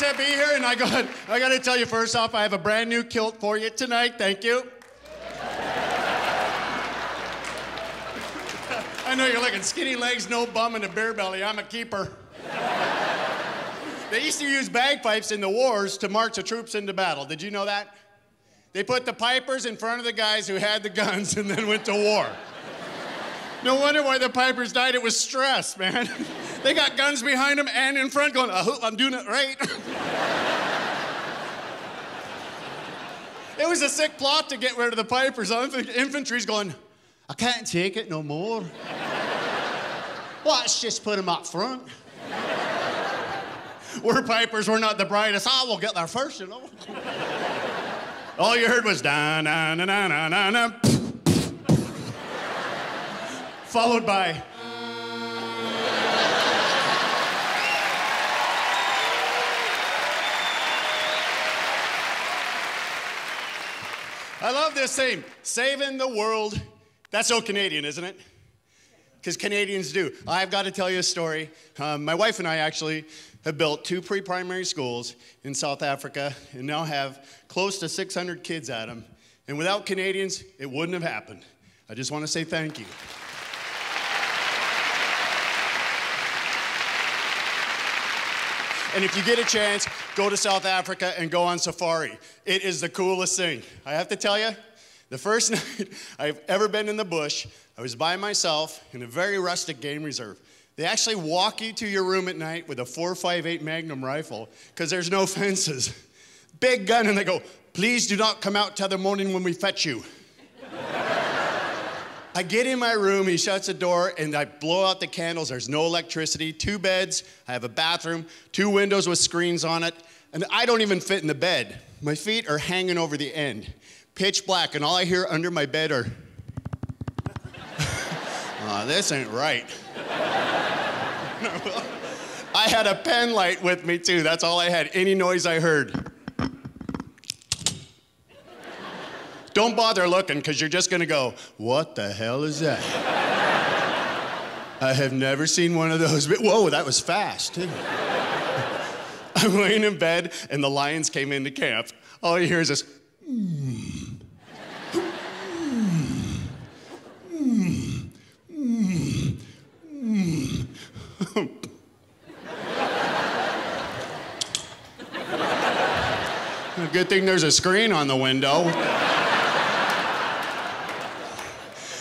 to be here, and I got I got to tell you first off, I have a brand new kilt for you tonight. Thank you. I know you're looking skinny legs, no bum, and a beer belly. I'm a keeper. they used to use bagpipes in the wars to march the troops into battle. Did you know that? They put the pipers in front of the guys who had the guns and then went to war. No wonder why the pipers died. It was stress, man. they got guns behind them and in front going, I'm doing it right. it was a sick plot to get rid of the pipers. I think infantry's going, I can't take it no more. Let's just put them up front. we're pipers, we're not the brightest. Oh, we'll get there first, you know. All you heard was da na na na na na, followed by. I love this theme, saving the world. That's so Canadian, isn't it? Because Canadians do. I've got to tell you a story. Um, my wife and I actually have built two pre primary schools in South Africa and now have close to 600 kids at them. And without Canadians, it wouldn't have happened. I just want to say thank you. And if you get a chance, go to South Africa and go on safari. It is the coolest thing. I have to tell you, the first night I've ever been in the bush, I was by myself in a very rustic game reserve. They actually walk you to your room at night with a 458 Magnum rifle because there's no fences. Big gun, and they go, Please do not come out till the morning when we fetch you. I get in my room, he shuts the door, and I blow out the candles. There's no electricity, two beds, I have a bathroom, two windows with screens on it, and I don't even fit in the bed. My feet are hanging over the end, pitch black, and all I hear under my bed are, oh, this ain't right. I had a pen light with me too. That's all I had. Any noise I heard. Don't bother looking because you're just going to go, What the hell is that? I have never seen one of those. Whoa, that was fast. I'm laying in bed and the lions came into camp. All you hear is this. Mm. Good thing there's a screen on the window.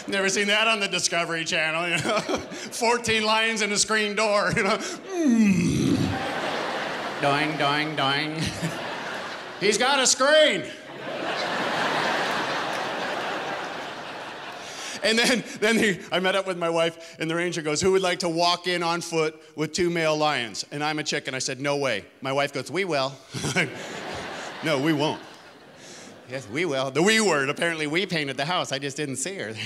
Never seen that on the Discovery Channel, you know. 14 lions in a screen door, you know. Mm. Doing, doing, doing. He's got a screen. And then, then he, I met up with my wife, and the ranger goes, Who would like to walk in on foot with two male lions? And I'm a chick, and I said, No way. My wife goes, We will. no, we won't. Yes, we will. The we word. Apparently, we painted the house. I just didn't see her.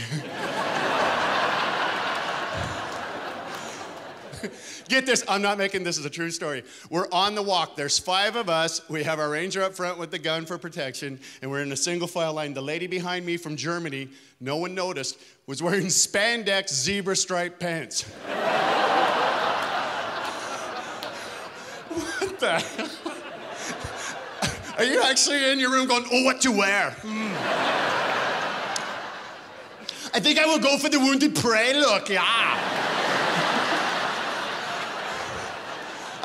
Get this, I'm not making this as a true story. We're on the walk. There's five of us. We have our ranger up front with the gun for protection, and we're in a single file line. The lady behind me from Germany, no one noticed, was wearing spandex zebra striped pants. what the are you actually in your room going, oh, what to wear? Hmm. I think I will go for the wounded prey look, yeah.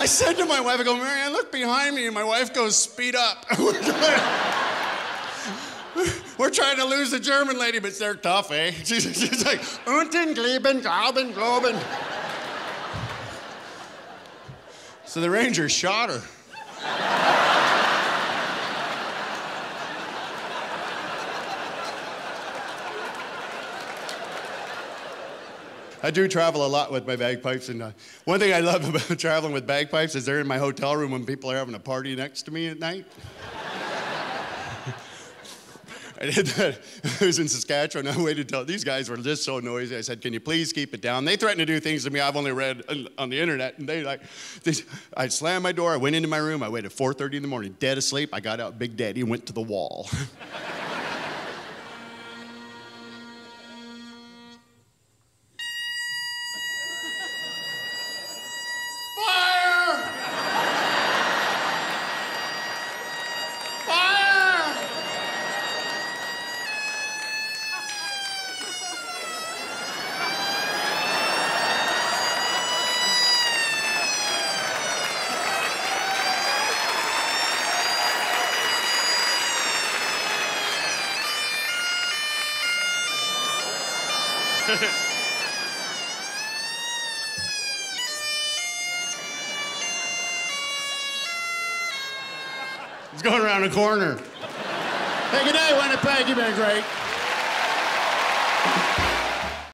I said to my wife, I go, Marianne, look behind me. And my wife goes, speed up. We're trying to lose the German lady, but they're tough, eh? She's, she's like, unten, gleben, glauben, globen. So the ranger shot her. I do travel a lot with my bagpipes, and uh, one thing I love about traveling with bagpipes is they're in my hotel room when people are having a party next to me at night. I did that. I was in Saskatchewan. I waited till these guys were just so noisy. I said, "Can you please keep it down?" They threatened to do things to me I've only read on the internet, and they like, they, I slammed my door. I went into my room. I waited 4:30 in the morning, dead asleep. I got out. Big Daddy went to the wall. It's going around the corner. hey, good day, Winnipeg. You've been great.